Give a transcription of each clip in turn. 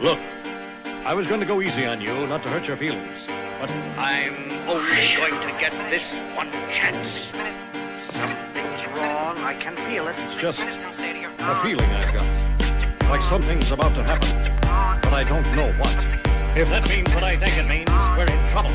Look, I was going to go easy on you, not to hurt your feelings. But I'm only going to get this one chance. Something's wrong. I can feel it. It's just a feeling I've got. Like something's about to happen. But I don't know what. If that means what I think it means, we're in trouble.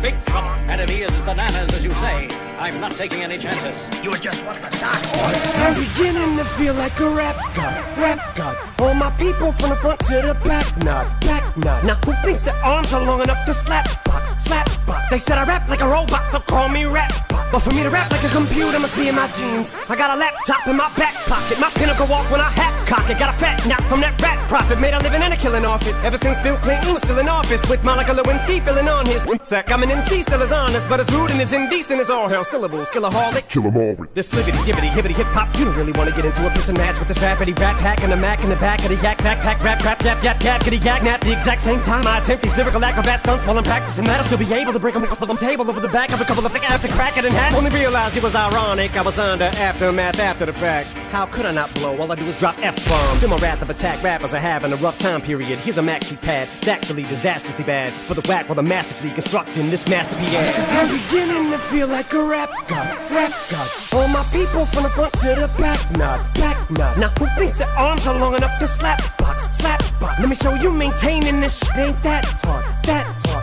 Big trouble. And if he is bananas, as you say, I'm not taking any chances. You're just want to start order. I'm beginning to feel like a rap god, rap god. All my people from the front to the back, nod, back nod. Now who thinks their arms are long enough to slap box, slap box? They said I rap like a robot, so call me rap bot. But for me to rap like a computer must be in my genes. I got a laptop in my back pocket, my pinnacle walk when I hat cock it. Got a fat knock from that rap profit, made a living and a killing off it. Ever since Bill Clinton was still in office, with Monica Lewinsky filling on his sack. I'm an MC, still as honest, but as rude and as indecent as all hell. Syllables, killaholic. Kill 'em all. This libbity, gibbity, hibbity, hip hop. You don't really want to get into a piss and match with this rapidy rap hack and a mac in the back of the yak backpack rap rap yap yap yap kitty yak nap. The exact same time I attempt these lyrical acrobat stunts while I'm practicing that, I'll still be able to break them off the table over the back of a couple of thick to crack it in half. Only realized it was ironic. I was under aftermath after the fact. How could I not blow? All I do is drop f bombs. Feel my wrath of attack. Rappers are having a rough time period. Here's a maxi pad. It's actually disastrously bad for the whack while I'm masterfully constructing this masterpiece. I'm beginning to feel like a rap god, rap god. All my people from the front to the back, nod, back nod. Now who thinks their arms are long enough to slap box, slap box? Let me show you maintaining this shit ain't that hard.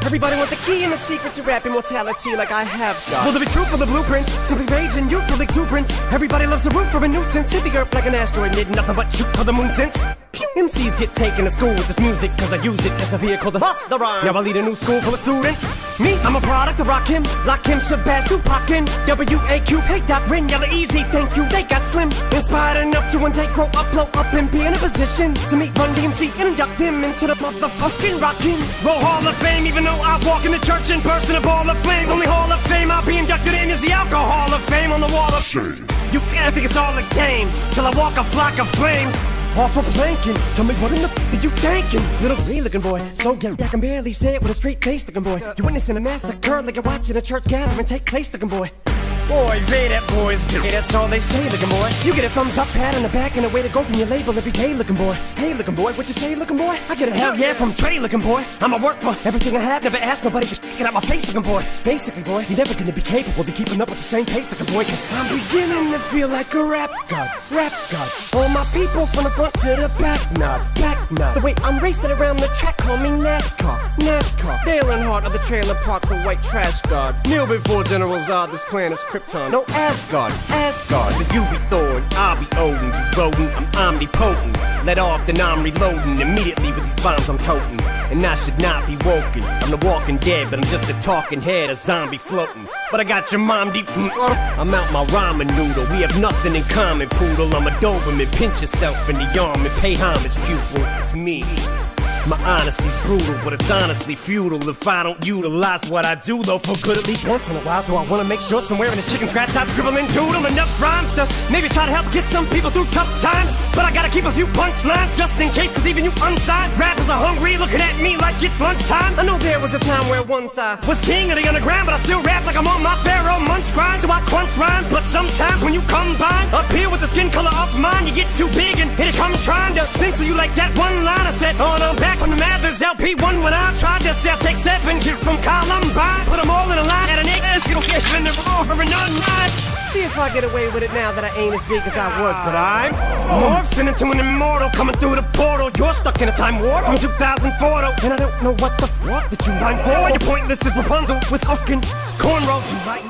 Everybody want the key and the secret to rap immortality like I have got. Will there be truth for the blueprints? Simply rage and youthful exuberance. Everybody loves the root for a nuisance. Hit the earth like an asteroid, did nothing but shoot for the moon since. MCs get taken to school with this music Cause I use it as a vehicle to bust the rhyme Now I lead a new school full of students Me, I'm a product of Rakim Lakim, Shabazz, Tupac, W-A-Q Hey, Doc, Ren, Yella, Eazy, thank you They got slim Inspired enough to one day grow up, blow up And be in a position to meet Run DMC And induct them into the motherfucking Rockin' Roll Hall of Fame Even I walk church in person A ball of flames Only Hall of Fame I'll be inducted in is the Alcohol of Fame On the wall of Shame. You I think it's all a game Till I walk a flock of flames off a planking. Tell me what in the f are you thinking? Little green looking boy, so young I can barely say it with a straight face looking boy. You witnessing a massacre like you're watching a church gathering take place looking boy. Boys, they that boys do. That's all they say, looking boy. You get a thumbs up, pat on the back, and a way to go from your label every day, looking boy. Hey, looking boy, what you say, looking boy? I get a hell yeah from Trey, looking boy. I'ma work for everything I have, never ask nobody for get out my face, looking boy. Basically, boy, you're never gonna be capable of keeping up with the same pace, looking boy, cause I'm beginning to feel like a rap god, rap god. All my people from the front to the back, nod, back nod. The way I'm racing around the track, call me NASCAR, NASCAR. Dale Earnhardt of the trailer park, the white trash god. Kneel before General Zod, this planet's Krypton. No Asgard, Asgard. So you be Thor and I'll be Odin. You rodent, I'm omnipotent. Let off, then I'm reloading immediately with these bombs I'm toting. And I should not be woken. I'm the walking dead, but I'm just a talking head, a zombie floating. But I got your mom deep. I'm out my ramen noodle. We have nothing in common, poodle. I'm a Doberman. Pinch yourself in the arm and pay homage, pupil. It's me. My honesty's brutal, but it's honestly futile if I don't utilize what I do, though, for good at least once in a while. So I wanna make sure somewhere in the chicken scratch I scribble and doodle enough rhymes to maybe try to help get some people through tough times. But I gotta keep a few punchlines just in case, cause even you unsigned rappers are hungry, looking at me like it's lunchtime. I know there was a time where once I was king of the underground, but I still rap like I'm on my munch grind. So I crunch rhymes, but sometimes when you combine up here with the skin color of mine, you get too big and here it comes trying to censor you like that one line I said. Oh, no, back from the Mathers LP1 when I tried to sell, take seven kids from Columbine, put them all in a line at an eight you'll get in the over and unlined. See if I get away with it now that I ain't as big as I was, but I'm morphing into an immortal coming through the portal. You're stuck in a time warp from 2004, though, and I don't know what the fuck that you mind for. You're pointless as Rapunzel with fucking cornrows. You might